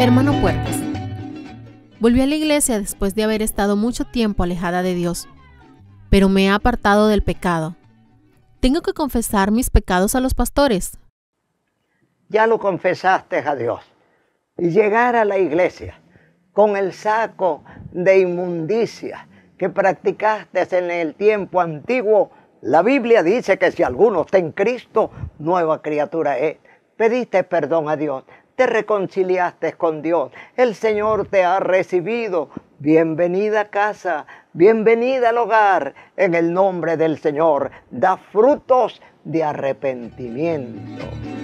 Hermano Puertas. Volví a la iglesia después de haber estado mucho tiempo alejada de Dios, pero me he apartado del pecado. ¿Tengo que confesar mis pecados a los pastores? Ya lo confesaste a Dios. Y llegar a la iglesia con el saco de inmundicia que practicaste en el tiempo antiguo, la Biblia dice que si alguno está en Cristo, nueva criatura es. Pediste perdón a Dios, te reconciliaste con Dios, el Señor te ha recibido. Bienvenida a casa, bienvenida al hogar, en el nombre del Señor. Da frutos de arrepentimiento.